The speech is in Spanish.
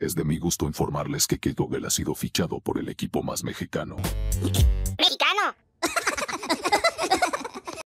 Es de mi gusto informarles que Kate Vogel ha sido fichado por el equipo más mexicano.